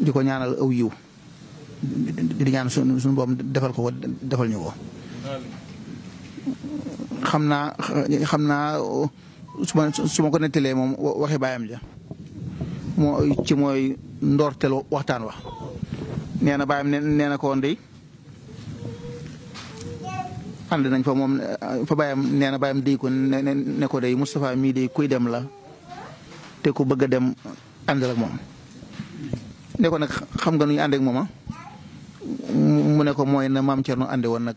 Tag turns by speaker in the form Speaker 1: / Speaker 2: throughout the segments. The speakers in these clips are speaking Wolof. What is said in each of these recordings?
Speaker 1: di ko ñaanal aw yiw di ñaan suñu suñu boom defal ko ko defal ñu ko xam naa xam naa su ma su ma ko nettalee moom waxi baayam ja moo ci mooy ndoortelu waxtaan wa nee na baayam nee nee na ko woon dey ànd nañ fa moom fa baayam nee na baayam déy ko ne ne ko dey Moustapha mii dey kuy dem la te ku bëgg a dem àndal ak moom ne ko nag xam nga nu ñu ànd ak moom ah mu ne ko mooy na maam Thierno ànde woon nag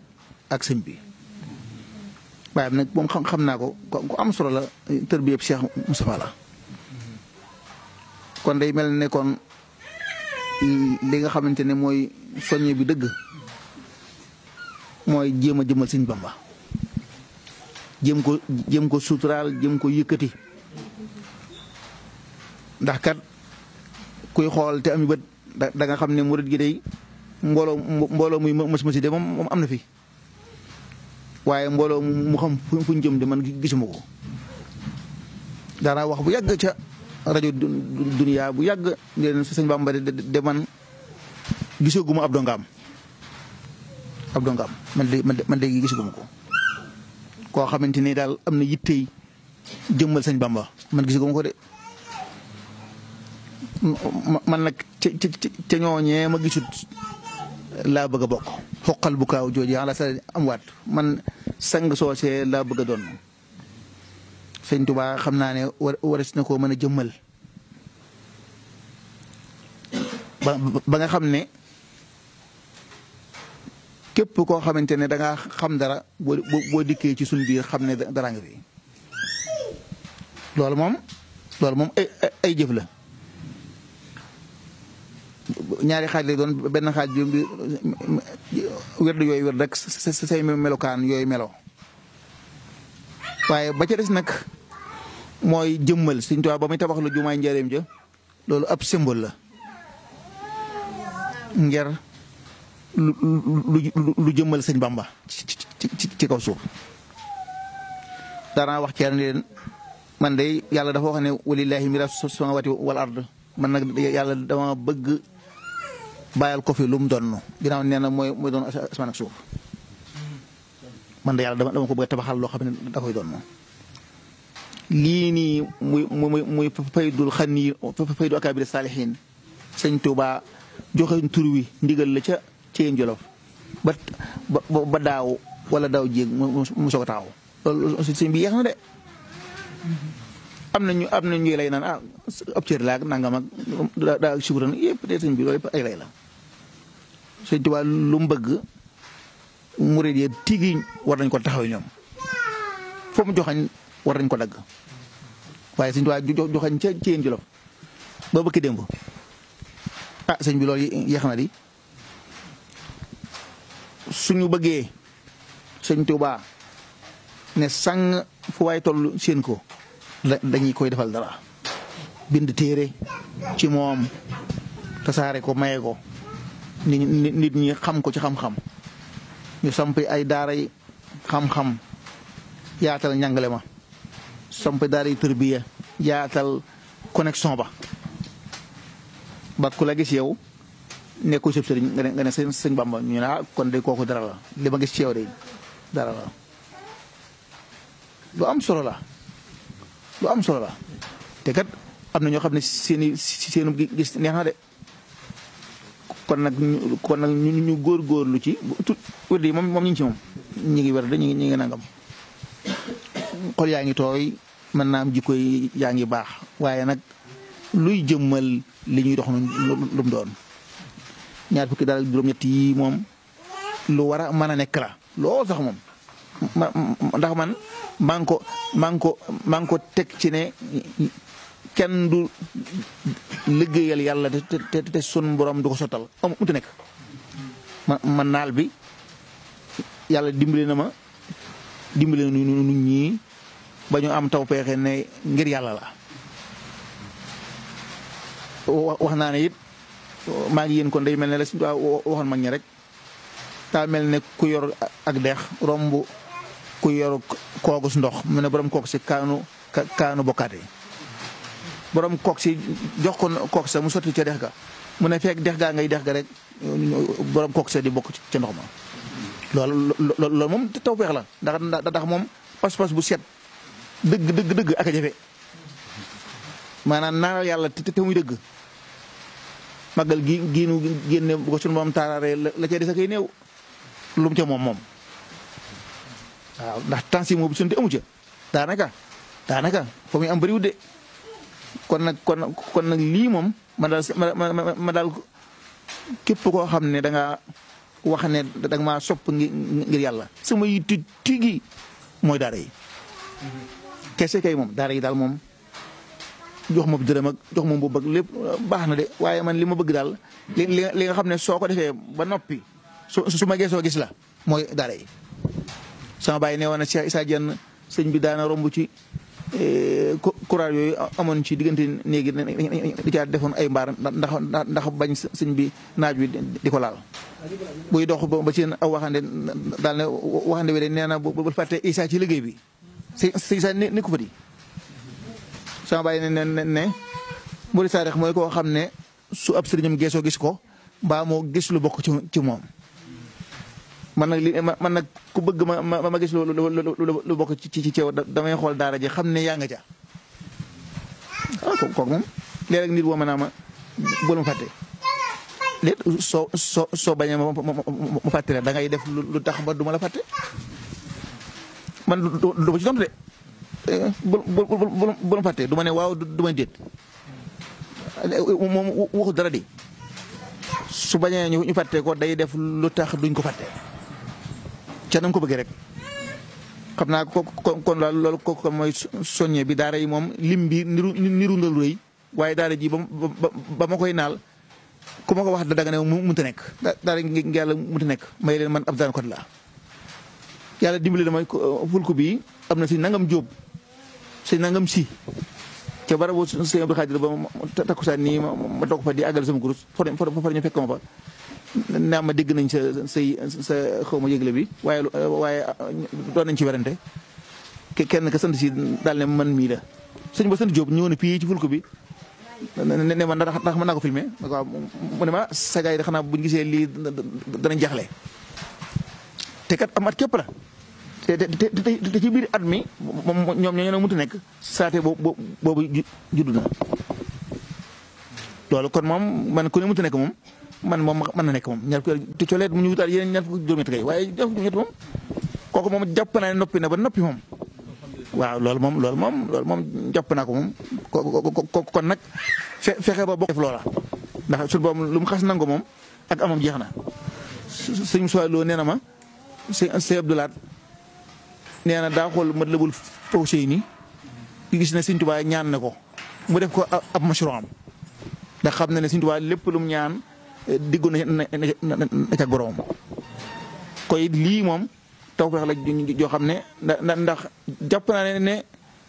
Speaker 1: ak sëñ bi waaye nag moom xam xam naa ko ku am solo la tër bi yëpp Cheikh Moustapha la kon day mel ne kon li nga xamante ne mooy soññe bi dëgg mooy jéem a jëmal sëñ Bamba jéem ko jéem ko suturaal jéem ko yëkkati ndax kat kuy xool te ami bët da da nga xam ne murit gi day mbooloo mbooloo muy mës mësi de moom moom am na fi waaye mbooloo mu xam fu fu ñu jëm de man gisuma ko daanaa wax bu yàgg ca rajo dunia bu yàgg ne leen sëñ Bamba de de man gisaguma ab dongaam ab dongaam man de man de man de gisaguma ko koo xamante ni daal am na yittey jëmmal sëñ Bamba man gis ko de man nag ca ca ca ñooñee ma gisut laa bëgg a bokk xoqal bu kaaw jooju yàlla sa am waat man sang soosee laa bëgg a doon sëñ Tuubaa xam naa ne war waris na koo mën a jëmmal ba ba nga xam ne képp koo xamante ne da ngaa xam dara boo boo boo dikkee ci suñ biir xam ne dara nga fi loolu moom loolu moom ay ay- ay jëf la ñaari xaaj lay doon benn xaaj bi werd yooyu werd rek sa sa say melokaan yooyu melo waaye ba ca des nag mooy jëmmal Sëñ Tuubaa ba muy tabax lu jumaay njëriñ ja loolu ab symbole la ngir lu lu lu jëmmal sëñ Bamba ci ci ci kaw suuf daanaa wax ci leen man de yàlla dafa wax ne walillaahi miraasu samaawaati wal ard man nag yàlla dama bëgg bàyyal ko fi lu mu doon ginnaaw nee na mooy mooy doon asamaan ak suuf. man de yàlla dama dama ko bëgg a tabaxal loo xam ne da koy doon moom lii nii muy muy muy faydul xan yi faydu akaabir saalihiin sëñ Tuubaa joxe tur wi ndigal la ca ceen jolof ba ba daaw wala daaw jéeg mu soog a taxaw loolu sëñ bi yeex na de am nañu am nañu lay naan ah ab cër laa nangam ak daa daa sukuran yëpp de sëñ bi loolu yëpp ay lay la sëñ Tuubaa lu mu bëgg murid yi tigi war nañ ko taxaw ñoom foo mu joxañ war nañ ko dagg waaye sëñ Tuubaa ju joxañ ca ci yéen jolof ba bëkki démb ah sëñ bi loolu yeex na di suñu bëggee sëñ Tuubaa ne sàng fu waay toll seen ko dañuy koy defal dara bind téere ci moom tasaare ko maye ko nit ñi nit ñi xam ko ci xam-xam ñu samp ay daaray xam-xam yaatal njàngale ma samp daaray tërbiya yaatal connexion ba ba ku la gis yow nekkul sëb sëriñ nga ne nga ne sëñ Bamba ñu ne ah kon de kooku dara la li ma gis ci yow de dara la lu am solo la lu am solo la te kat am na ñoo xam ne seeni seenu gis neex na de kon nag ñu kon nag ñu ñu góorgóorlu ci tout wérd yi moom moom ñu ngi ci moom ñu ngi wér de ñu ngi ñu ngi nangam xol yaa ngi tooy mën naa am jikko yi yaa ngi baax waaye nag luy jëmmal li ñuy dox noonu lu mu doon ñaar fukki daal ak juróom-ñett yi moom lu war a mën a nekk la lool sax moom ma ndax man maa ngi ko maa ngi ko maa ngi ko teg ci ne kenn du liggéeyal yàlla te te te sun borom du ko sottal am mutu nekk ma ma naal bi yàlla dimbali na ma dimbale nu nu ñii ba ñu am taw peexe ne ngir yàlla la wax naa ne it maa ngi yéen kon day mel ne la suñu waxoon mag ñi rek daa mel ne ku yor ak deex romb ku yor koogus ndox mu ne borom kook si kaanu kaanu bokkaate borom kook si jox ko kook sa mu sotti ca dex ga mu ne fekk dex gaa ngay dex ga rek borom kooku see di bokk ca ndox ma loolu loolu moom taw feex la ndax ndax moom pas-pas bu set dëgg dëgg dëgg ak a jafe maanaam naaral yàlla te te muy dëgg màggal gi giinu génne bu ko suñu moom taaraaree la cay des a koy néew lu mu ca moom moom waaw ndax tension boobu suñu te amu ca daanaka daanaka fa muy am bëriwut de kon nag kon kon nag lii moom ma daal ma ma ma daal képp koo xam ne da ngaa wax ne da nga maa sopp ngir ngir yàlla sama yitte tigi mooy daara yi. kese kay moom daara yi daal moom jox ma dërëm ak jox ma mbubb ak lépp baax na de waaye man li ma bëgg daal li li li nga xam ne soo ko defee ba noppi su su ma geesoo gis la. mooy daara yi sama bàyyi ne woon na Cheikh Issa Dieng sëñ bi daana romb ci courage yooyu amoon ci diggante néegi di caa defoon ay mbaar ndax ndax bañ sëñ bi naaj wi di ko laal buy dox ba ci aw waxande daal ne waxande wi de nee na bu fàtte Issa ci liggéey bi si si Issa ni ko fa di sama bàyyi ne ne ne Mouride Sarix mooy koo xam ne su ab sëriñam geesoo gis ko mbaa moo gis lu bokk ci ci moom man nag li man nag ku bëgg ma ma ma gis lu lu lu lu bokk ci ci ceew damay xool daara ji xam ne yaa nga ca ah kooku moom léeg-léeg nit woo ma naa ma bul ma fàtte léet soo soo soo bañee ma ma fàtte la da ngay def lu tax ba du ma la fàtte man du du ma ci tontu de bul bul bul bul ma fàtte du ma ne waaw du ma déet moom waxu dara di su bañee ñu ñu fàtte ko day def lu tax duñ ko fàtte ca na ko bëggee rek xam naa ko kon daal loolu ko kon mooy soññe bi daara yi moom lim bi niru niru na lu rëy waaye daara ji ba ba ma koy naal ku ma ko wax da nga ne mu mënta nekk daal ngi yàlla mënta nekk may leen man ab daan kot laa yàlla dimbali dama fulku bi am na si nangam jóob si nangam si ca barabu sëñ Abdou Khadir ba ma takkusaan nii ma toog fa di àggal sama kurus fa fa ñu fekk ma fa naa ma dégg nañ sa say sa xaw ma yëgle bi waaye waaye doon nañ ci werante kenn ka sant si daal ne man mii la sëñ ba sant Diop ñëw na fii ci fulku bi ne ne ma ndax ndax mën naa ko filmer ma ko waaw mu ne ma sa gars yi de xanaa buñ gisee lii da- da- danañ jaxle te kat am at képp la te te te te- te ci biir at mi moom moom ñoom ñoo ne mënut a nekk saate boobu boobu ju- juddu na loolu kon moom man ku ne mënut a nekk moom man moom mën na nekk moom ñaar fukki te coleet mu ñu wutaal yeneen ñaar fukki juróom-ñett kay waaye ñaar fukki juróom-ñett moom kooku moom jàpp naa ne noppi na ba noppi moom waaw loolu moom loolu moom loolu moom jàpp naa ko moom ko kon nag fe fexe ba bokk def loola ndax suñu boobu lu mu xas nangu moom ak amam jeex na sëñ Moussa Lo nee na ma sëñ Abdoulaat nee na daa xool Matlabul Fawzayni gis na Sëñ Tuubaa ñaan na ko mu def ko ab mashru am ndax xam na ne Sëñ Tuubaa lépp lu mu ñaan diggu na na ca borom koy lii moom tawfeex la joo xam ne ndax jàpp naa ne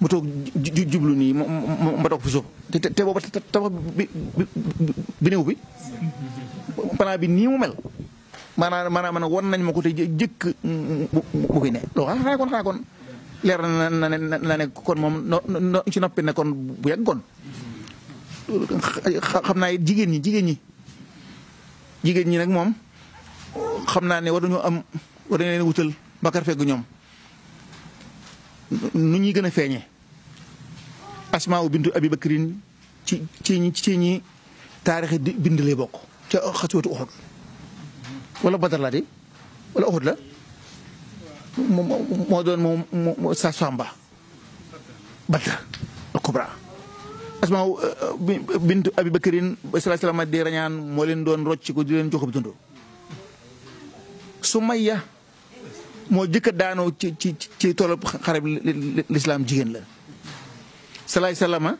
Speaker 1: mu toog jublu nii ma toog fi suuf te te booba tabax bi bi néew bi plan bi nii mu mel maanaam maanaam man won nañ ma ko te jëkk bu koy ne loolu xanaa kon xanaa kon leer na na ne na ne kon moom no ci noppi ne kon bu yàggoon xam naa it jigéen ñi jigéen ñi jigéen ñi nag moom xam naa ne war nañoo am war nañu leen wutal bakar fegg ñoom nu ñuy gën a feeñee asmaa u bintu abi bakrin ci ci ñi ci ñi taarixi di bind lay bokk ca xasuwatu uxut wala badar la di wala uxut la moo doon moom moo sa samba badar al kubra asmaa bintu abi bakrin salaa salaam di rañaan moo leen doon rocc ko di leen joxub dund sumayya moo jëkk daanoo ci ci ci toolub xare bi lislaam jigéen la salaay salaama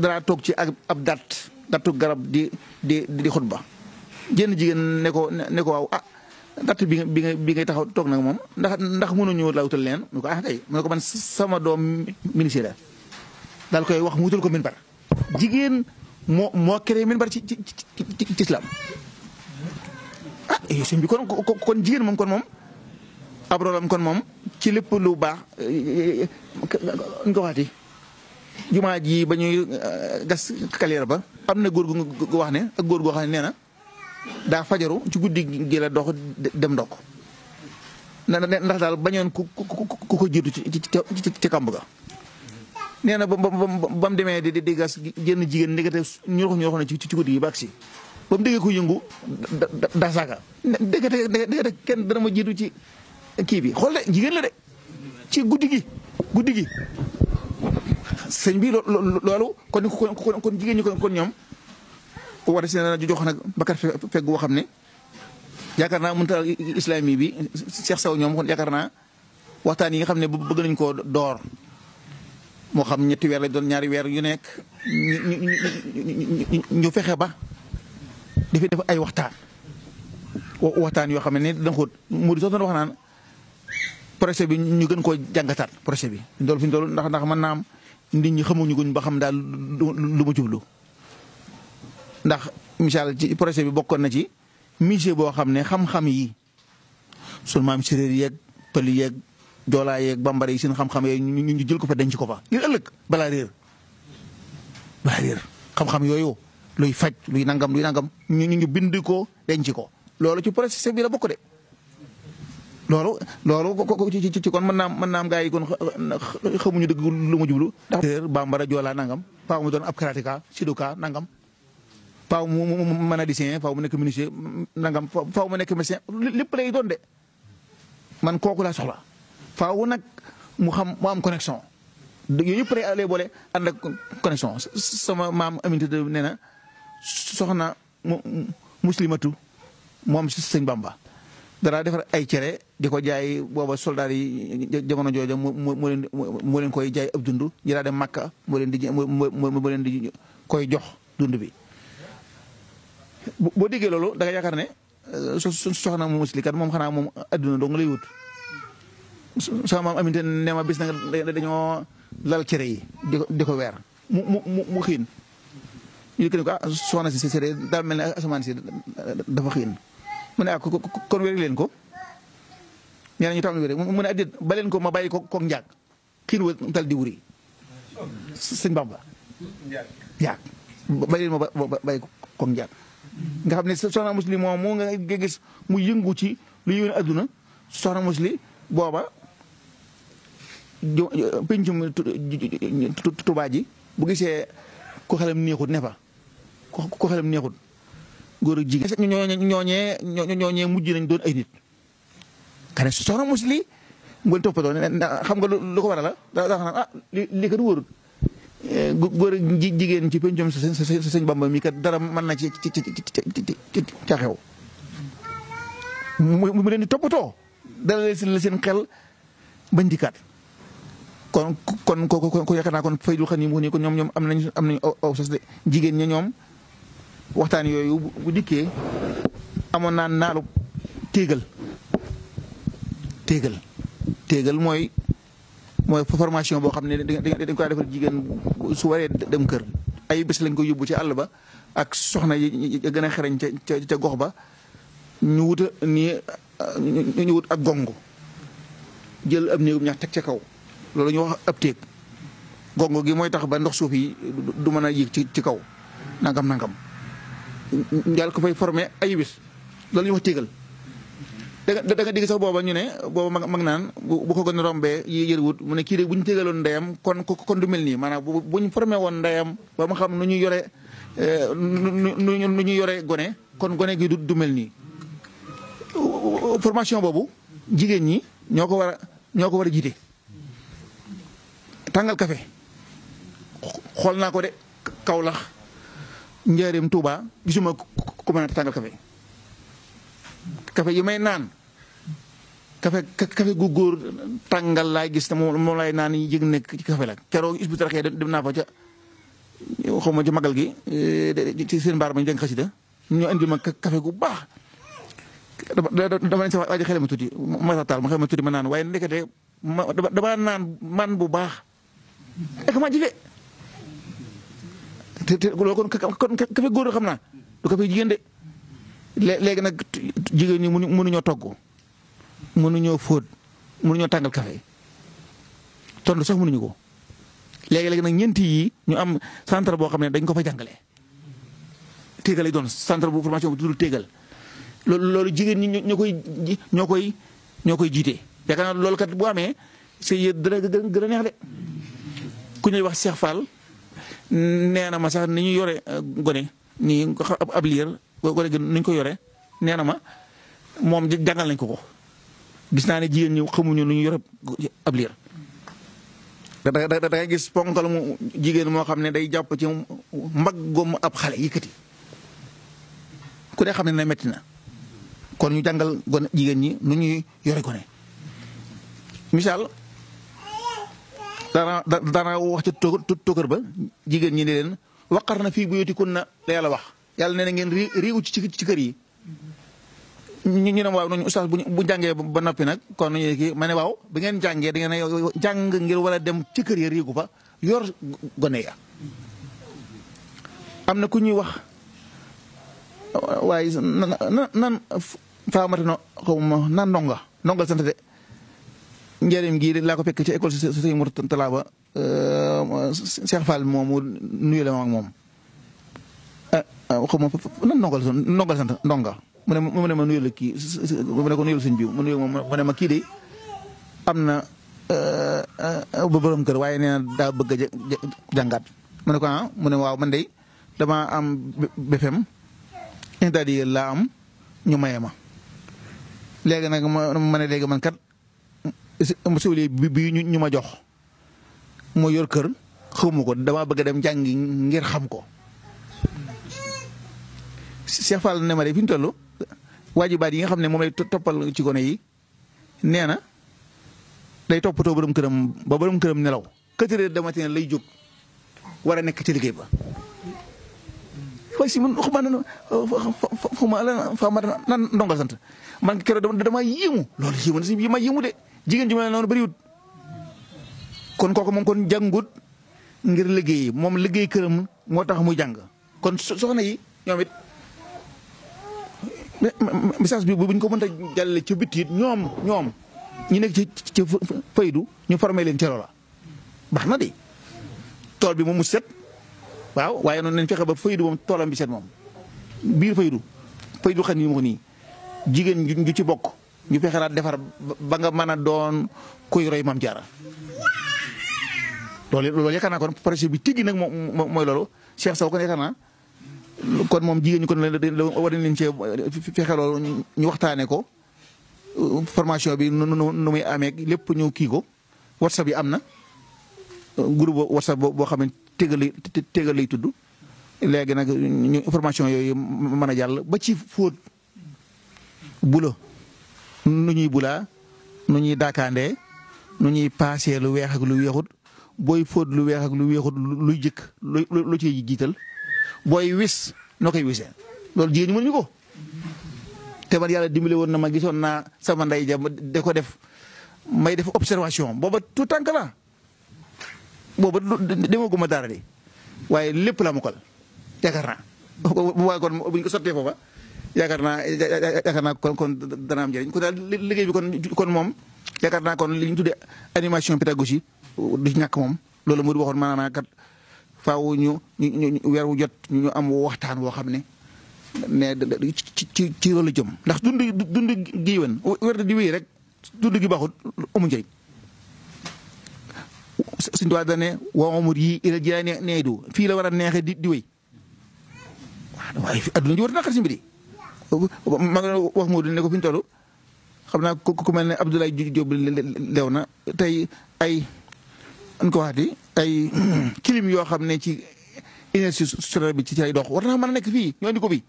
Speaker 1: danaa toog ci ak ab datt dattu garab di di di xutba jënn jigéen ne ko ne ko waaw ah datt bi bi nga bi ngay taxaw toog nag moom ndax ndax mënuñu laa wutal leen mu ko ah kay mu ne ko man sama doom ministre la daal koy wax mu wutal ko min bar jigéen moo moo créé minbar ci ci ci ci ci islam ah eh, sëñ bi kon kon kon jigéen moom kon moom ab rôlam kon moom ci lépp lu baax eh, eh, ñu ko waxati jumaa ji ba ñuy eh, gas kaleer ba am na góor gu gu wax ne ak góor goo xam ne nee na daa fajaru ci guddi gi la dox dem ndokk na ndax daal bañoon ku ku ku ko jiitu ci ci ci kamb ga nee na ba ba ba mu demee di di gas génn jigéen ndekete ñorox ñorox na ci ci guddi gi ba agsi ba mu déggee ko yëngu da da daa saaga. ndekete ndekete kenn dana ma jiitu ci kii bi xool de jigéen la de ci guddi gi guddi gi sëñ bi loolu kon kon kon jigéen ñi kon kon ñoom. war a si na jox nag bakkat fekk boo xam ne yaakaar naa mënta islaam yi bi Cheikh Sow ñoom kon yaakaar naa waxtaan yi nga xam ne bëgg nañ koo door moo xam ñetti weer la doon ñaari weer yu nekk ñu fexe ba dafa def ay waxtaan waxtaan yoo xam ne dina xóot mu di sax doon wax naan projet bi ñu gën koo jàngataat projet bi dool fi ñu dool ndax ndax mën naa am nit ñi xamuñu guñ ba xam daal lu ma jublu ndax misaal ci projet bi bokkoon na ci musée boo xam ne xam-xam yi sunu maam séréer yeeg pël yeeg joolaa yeeg bambara yi seen xam-xam yooyu ñu ñu jël ko fa denc ko fa ngir ëllëg balaa réer balaa réer xam-xam yooyu luy faj luy nangam luy nangam ñu ñu bind ko denc ko loolu ci processus bi la bokk de loolu loolu ko ko ci ci kon mën naa mën naa am gars yi kon xamuñu dëgg lu ma jublu. ndax bambara joolaa nangam faaw mu doon ab karateka sidoka nangam faaw mu mu mu mën a dessiner faaw mu nekk menuisier nangam faaw mu nekk médecin lépp lay doon de man kooku laa soxla faaw nag mu xam mu am connexion. yooyu yëpp lay boole ànd ak connexion sama maam Aminata nee na soxna. mu muslimatu moom si sëñ Bamba dara defar ay cere di ko jaay booba soldaar yi jamono jooja mu mu leen mu leen koy jaay ab dund ñi daa dem Makka mu leen di mu leen di koy jox dund bi. boo déggee loolu da nga yaakaar ne su soxna mu muslikat moom xanaa moom adduna dong lay wut sama maam aminte ne ma bis na nga dañoo lal cere yi di ko di ko weer mu mu mu mu xiin ñu ne ko ah soxna si si si daa mel ne asamaan si dafa xiin mu ne ah kon wéri leen ko nee na ñu tàmm wéri mu ne ah déet ba leen ko ma bàyyi ko koog njaag xiin wa tal di wuri sëñ Bamba njaag ba leen ma ba bàyyi ko koog njaag nga xam ne soxna muslim moom moo nga gis mu yëngu ci lu yëwén adduna soxna musli booba pencum tubaa ji bu gisee ku xelam neexut ne fa ku xelam neexut góor ak jigéen ñooñee ñooñee ñooñee mujj nañ doon ay nit kane soxna musli mu leen toppatoo xam nga lu ko waral la daa xam ah li li kat wóorut góor ak ji jigéen ci pencum sa sa sëñ Bamba mi kat dara mën na ci ci ci ci ca xew mu mu leen di toppatoo dara leen seen seen xel bañ dikkaat kon kon ko ko yaakaar naa kon fay dul xam ni mu ne ko ñoom ñoom am nañ am nañ aw sas de jigéen ña ñoom waxtaan yooyu bu dikkee amoon naa naalu téegal téegal téegal mooy mooy formation boo xam ne dañ koy defal jigéen su waree dem kër ay bés lañ ko yóbbu ci àll ba ak soxna yi gën a xereñ ca ca gox ba ñu wut nii ñu wut ak gongo jël ab néegum ñax teg ca kaw loolu ñu wax ab téeg gongo gi mooy tax ba ndox suuf yi du mën a yéeg ci ci kaw nangam nangam daal ko fay formé ay bis loolu ñu wax tiigal da nga da nga dégg sax booba ñu ne booba mag mag naan bu bu ko gën a rombee yi yërwut mu ne kii de bu ñu tegaloon ndeyam kon ko kon du mel nii maanaam bu bu ñu formé woon ndeyam ba mu xam nu ñu yore eh, nu nu nu nu ñu yore gone kon gone gi du du mel nii. formation boobu jigéen ñi ñoo ko war a ñoo ko war a jiite. tàngal kafe xool naa ko de Kaolack Njaareem Touba gisuma ku mën a tàngal kafe kafe yi may naan kafe kafe gu góor tàngal laay gis te moom moom laay naan yi jëg nekk ci kafe la keroog isbu taraxee dem naa fa ca xaw ma ci magal gi ci seen mbaar ma ñu jàng xasida ñu indi ma café gu baax dama dama ne sa waa ji xel ma tuuti ma sa taal ma xel ma tuuti ma naan waaye ndekete ma dama naan man bu baax ek ma jife te te loolu kon kon café góor xam naa du café jigéen de léegi nag jigéen ñi mënu mënuñoo togg mënuñoo fóot mënuñoo tàngal café tontu sax mënuñu ko léegi-léegi nag ñeenti yi ñu am centre boo xam ne dañ ko fa jàngale téegal lay doon centre bu formation bu tudd téegal loolu loolu jigéen ñi ñoo koy ñoo koy ñoo koy jiite yaakaar naa loolu kat bu amee sa yéen dana gën a neex de ku ñuy wax Cheikh Fall nee na ma sax ni ñu yore gone nii ab liir gone gi ni ñu ko yore nee na ma moom jàngal nañ ko ko gis naa ne jigéen ñi xamuñu nu ñu yor ab liir da da da ngay gis ponkal mu jigéen moo xam ne day jàpp ci mbaggum ab xale yëkkati ku ne xam ne na métti na kon ñu jàngal gone jigéen ñi nu ñuy yore gone misaal dana dana wax ci tóokër ba jigéen ñi ne leen waqar na fii buyutikunna la yàlla wax yàlla nee na ngeen ri riiw ci ci kër yi ñu ñu ne waaw noonu oustaz bu bu jàngee ba noppi nag kon ñu kii ma ne waaw bi ngeen jàngee da ngeen a jàng ngir war a dem ci kër ya riigu fa yor gone ya am na ku ñuy wax waaye nan nan nan faamata no xaw ma nan ndonga ndonga sant de njëriñ gii laa ko fekk ci école si sëñ Mourtala ba Cheikh Fall moomu nuyu la ma ak moom waxuma nan ndongal sant ndongal sant ndonga mu ne mu ne ma nuyu la kii mu ne ko nuyu la sëñ bi mu nuyu ma mu ne ma kii de am na ba borom kër waaye nee na daa bëgg a jàngaat mu ne ko ah mu ne waaw man de damaa am BFEM interdit laa am ñu maye ma. léegi nag ma ma ne léegi man kat masuuli bi bi ñu ñu ma jox moo yor kër xawma ko damaa bëgg a dem jàngi ngir xam ko Cheikh Fall ne ma de fi ñu toll waaju baat yi nga xam ne moom lay toppal ci gone yi nee na day toppatoo borom këram ba borom këram nelaw quatre heures de matin lay jóg war a nekk ci liggéey ba fay si man xuma na xuma la fa ma nan ndongal sant man keroog dama yéemu loolu yéemu na si yi ma yéemu de jigéen ju ma noonu bëriwut kon kooku moom kon jàngut ngir liggéey moom liggéey këram moo tax muy jàng kon soxna yi ñoom it message bi buñ ko mënta jàllale ca bitti it ñoom ñoom ñu nekk ci ci faydu ñu formé leen ca loola baax na de tool bi moom mu set waaw waaye noonu nañ fexe ba faydu moom toolam bi set moom biir faydu faydu xam ni moo nii jigéen ju ci bokk ñu fexe laa defar ba nga mën a doon kuy roy maam jaara loolu loolu yaakaar naa kon projet bi tiggi nag moom mooy loolu Cheikh Sow kon yaakaar naa kon moom jigéen ñi kon war nañ leen cee fexe loolu ñu waxtaanee ko formation bi nu nu nu muy amee lépp ñu kii ko whatsapp yi am na groupe whatsapp boo xam ne tegal tegal lay tudd léegi nag ñu formation yooyu mën a jàll ba ci fóot bulo nu ñuy bulaa nu ñuy daakaandee nu ñuy paasee lu weex ak lu weexut booy fóot lu weex ak lu weexut luy jëkk lu lu ciy jiital booy wis noo koy wisee loolu jigéen ñi mënuñu ko te man yàlla dimbale woon na ma gisoon naa sama ndey ja de ko def may def observation booba tout tànk la booba demaguma dara di waaye lépp la mokkal yaakaar naa bu waaye kon buñ ko sottee foofa yaakaar naa yaakaar naa kon kon dana am njëriñ kon daal liggéey bi kon kon moom yaakaar naa kon li ñu tuddee animation pédagogie du ci ñàkk moom loolu moo di waxoon maanaam kat faaw ñu ñu ñu weer wu jot ñu am waxtaan woo xam ne ne ci ci ci loolu jëm ndax dund dund gii woon weer di wéy rek dudd gi baaxut amu njëriñ suñ tubaab da ne wa umur yi ila jaa ne nee du fii la war a neexee di di wéy waaye fi adduna ji war a naqar si mbiri ma nga wax moo ne ko fi ñu toll xam naa ku ku mel ne Abdoulaye Diop lew na tey ay an ko waxati ay kilim yoo xam ne ci énergie solaire bi ci ay dox war naa mën a nekk fii ñoo indi ko fii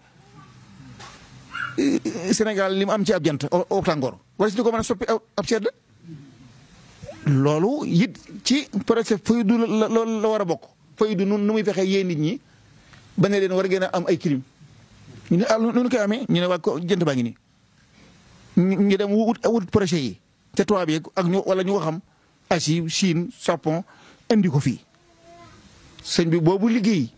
Speaker 1: Sénégal li mu am ci ab jant aw tàngoor wala si di ko mën a soppi ab sedd loolu it ci projet faydu la la war a bokk faydu nu nu muy fexe yee nit ñi ba ne leen war ngeen a am ay kilim ñu ne ah nu koy amee ñu ne waa ko jant baa ngi nii ñu dem wut wut projet yi te tubaab yi ak ñu wala ñu ko xam Asie Chine Japon indi ko fii sëñ bi boobu liggéey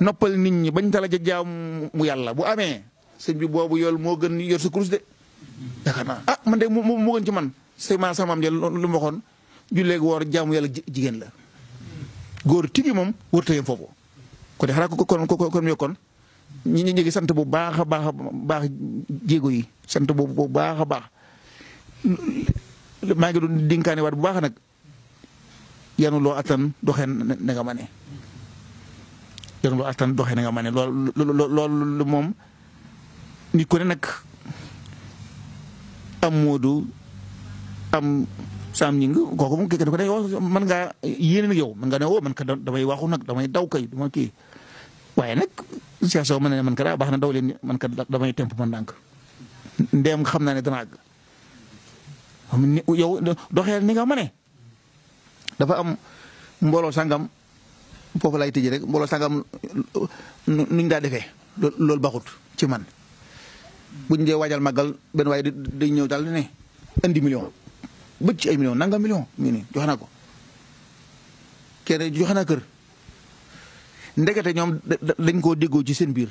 Speaker 1: noppal nit ñi bañ dala ja jaam mu yàlla bu amee sëñ bi boobu yool moo gën yor sa kurus de yaakaar naa ah man de moo moo gën ci man sëñ maa sama maam ja lu ma waxoon julleeg woor jaamu yàlla jigéen la góor tigi moom wër tëyam foofu ko de xanaa ko kon kon kon ñu ñu ngi sant bu baax a baax a baax jéego yi sant bu bu baax a baax maa ngi doon dinkaane waat bu baax nag yanu loo attan doxee na nga ma ne yanu loo attan doxee na nga ma ne loolu loolu moom nit ku ne nag am moodu am saam ñi nga kooku moom kenn ko ne yow mën ngaa yéene nag yow mën nga ne woo man ka damay waxu nag damay daw kay dama kii waaye nag Cheikh Sow mën na ne man kat baax na daw leen man kat damay temp man ndànk ndeem xam naa ne dana àgg yow doxeel ni nga ma ne dafa am mbooloo sangam foofu laay tëjee rek mbooloo sangam nuñ daa defee loolu baxut ci man buñ dee waajal màggal benn waaye day ñëw daal ne indi million bëcc ci ay million nanga million ñu ne jox naa ko kenn jox naa kër ndekete ñoom dañ koo déggoo ci seen biir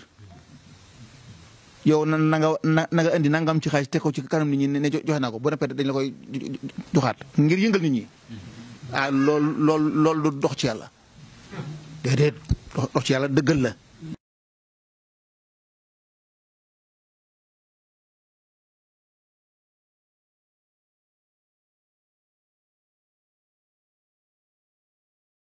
Speaker 1: yow na na nga na na nga indi nangam ci xaalis teg ko ci kanam nit ñi ne joxe naa ko bu répété dañ la koy joxaat ngir yëngal nit ñi ah loolu loolu loolu du dox ci yàlla déedéet dox ci yàlla dëggal la.